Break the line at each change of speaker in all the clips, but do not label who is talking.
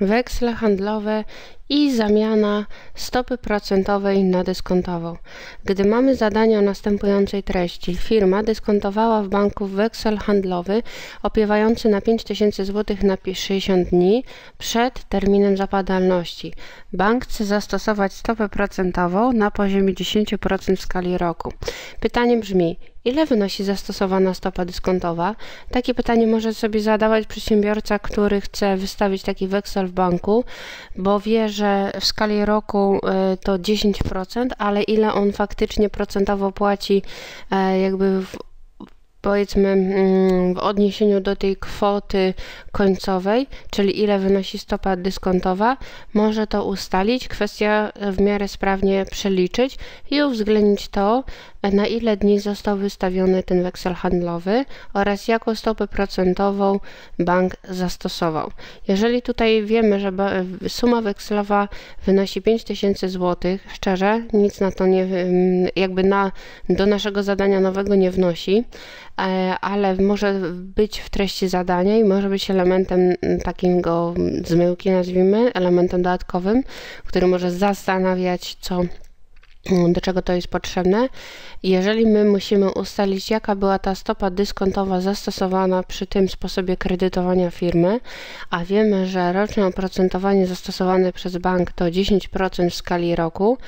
weksle handlowe i zamiana stopy procentowej na dyskontową. Gdy mamy zadanie o następującej treści, firma dyskontowała w banku weksel handlowy opiewający na 5000 zł na 60 dni przed terminem zapadalności. Bank chce zastosować stopę procentową na poziomie 10% w skali roku. Pytanie brzmi, Ile wynosi zastosowana stopa dyskontowa? Takie pytanie może sobie zadawać przedsiębiorca, który chce wystawić taki weksel w banku, bo wie, że w skali roku y, to 10%, ale ile on faktycznie procentowo płaci e, jakby w powiedzmy mm, w odniesieniu do tej kwoty końcowej, czyli ile wynosi stopa dyskontowa, może to ustalić. Kwestia w miarę sprawnie przeliczyć i uwzględnić to, na ile dni został wystawiony ten weksel handlowy oraz jaką stopę procentową bank zastosował. Jeżeli tutaj wiemy, że suma wekslowa wynosi 5000 zł, szczerze nic na to nie, jakby na, do naszego zadania nowego nie wnosi, ale może być w treści zadania i może być elementem takiego zmyłki, nazwijmy, elementem dodatkowym, który może zastanawiać, co do czego to jest potrzebne. Jeżeli my musimy ustalić, jaka była ta stopa dyskontowa zastosowana przy tym sposobie kredytowania firmy, a wiemy, że roczne oprocentowanie zastosowane przez bank to 10% w skali roku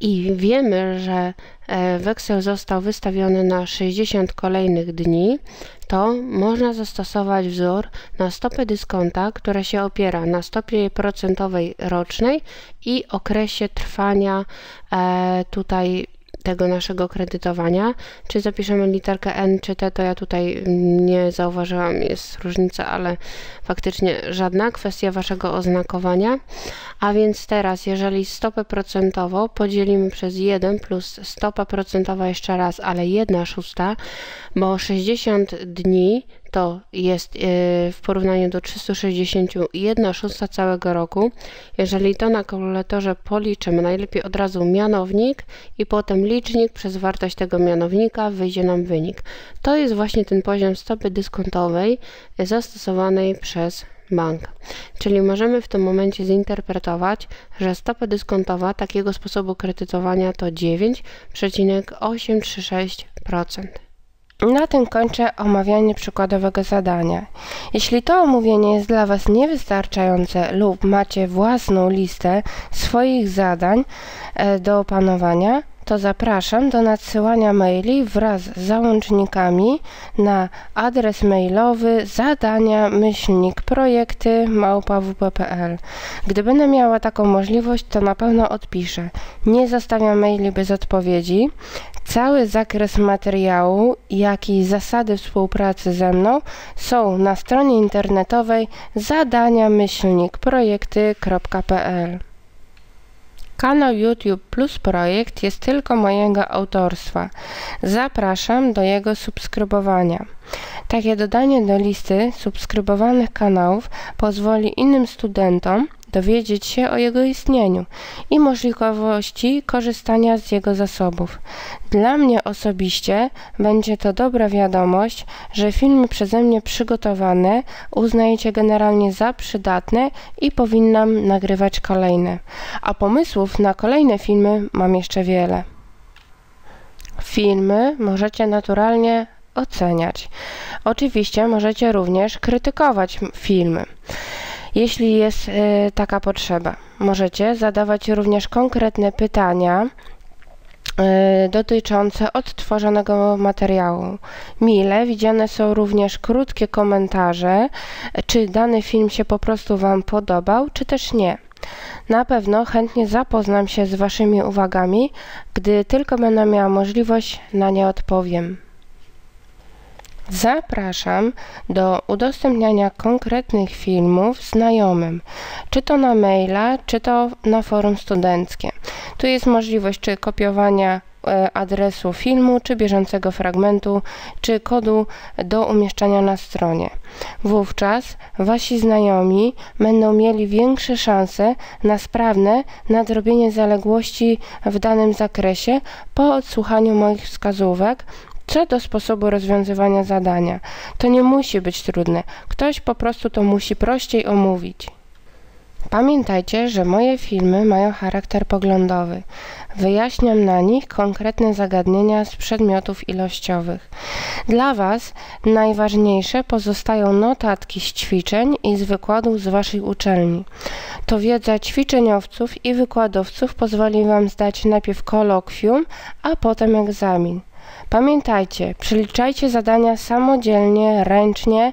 i wiemy, że e, weksel został wystawiony na 60 kolejnych dni, to można zastosować wzór na stopę dyskonta, która się opiera na stopie procentowej rocznej i okresie trwania e, tutaj tego naszego kredytowania. Czy zapiszemy literkę N czy T, to ja tutaj nie zauważyłam, jest różnica, ale faktycznie żadna. Kwestia Waszego oznakowania. A więc teraz, jeżeli stopę procentową podzielimy przez 1 plus stopa procentowa jeszcze raz, ale 1 szósta, bo 60 dni to jest e, w porównaniu do 361 szósta całego roku. Jeżeli to na kalkulatorze policzymy, najlepiej od razu mianownik i potem licznik przez wartość tego mianownika wyjdzie nam wynik. To jest właśnie ten poziom stopy dyskontowej zastosowanej przez bank. Czyli możemy w tym momencie zinterpretować, że stopa dyskontowa takiego sposobu kredytowania to 9,836%.
Na tym kończę omawianie przykładowego zadania. Jeśli to omówienie jest dla Was niewystarczające lub macie własną listę swoich zadań e, do opanowania, to zapraszam do nadsyłania maili wraz z załącznikami na adres mailowy zadania myślnik projekty małpawp.pl. Gdy będę miała taką możliwość, to na pewno odpiszę. Nie zostawiam maili bez odpowiedzi. Cały zakres materiału, jak i zasady współpracy ze mną są na stronie internetowej zadania myślnik projekty.pl. Kanał YouTube Plus Projekt jest tylko mojego autorstwa. Zapraszam do jego subskrybowania. Takie dodanie do listy subskrybowanych kanałów pozwoli innym studentom dowiedzieć się o jego istnieniu i możliwości korzystania z jego zasobów. Dla mnie osobiście będzie to dobra wiadomość, że filmy przeze mnie przygotowane uznajecie generalnie za przydatne i powinnam nagrywać kolejne. A pomysłów na kolejne filmy mam jeszcze wiele. Filmy możecie naturalnie oceniać. Oczywiście możecie również krytykować filmy jeśli jest y, taka potrzeba. Możecie zadawać również konkretne pytania y, dotyczące odtworzonego materiału. Mile widziane są również krótkie komentarze, czy dany film się po prostu Wam podobał, czy też nie. Na pewno chętnie zapoznam się z Waszymi uwagami, gdy tylko będę miała możliwość, na nie odpowiem. Zapraszam do udostępniania konkretnych filmów znajomym, czy to na maila, czy to na forum studenckie. Tu jest możliwość czy kopiowania e, adresu filmu, czy bieżącego fragmentu, czy kodu do umieszczania na stronie. Wówczas Wasi znajomi będą mieli większe szanse na sprawne nadrobienie zaległości w danym zakresie po odsłuchaniu moich wskazówek co do sposobu rozwiązywania zadania. To nie musi być trudne. Ktoś po prostu to musi prościej omówić. Pamiętajcie, że moje filmy mają charakter poglądowy. Wyjaśniam na nich konkretne zagadnienia z przedmiotów ilościowych. Dla Was najważniejsze pozostają notatki z ćwiczeń i z wykładów z Waszej uczelni. To wiedza ćwiczeniowców i wykładowców pozwoli Wam zdać najpierw kolokwium, a potem egzamin. Pamiętajcie, przeliczajcie zadania samodzielnie, ręcznie,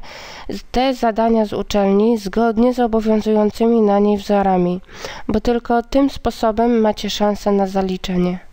te zadania z uczelni zgodnie z obowiązującymi na niej wzorami, bo tylko tym sposobem macie szansę na zaliczenie.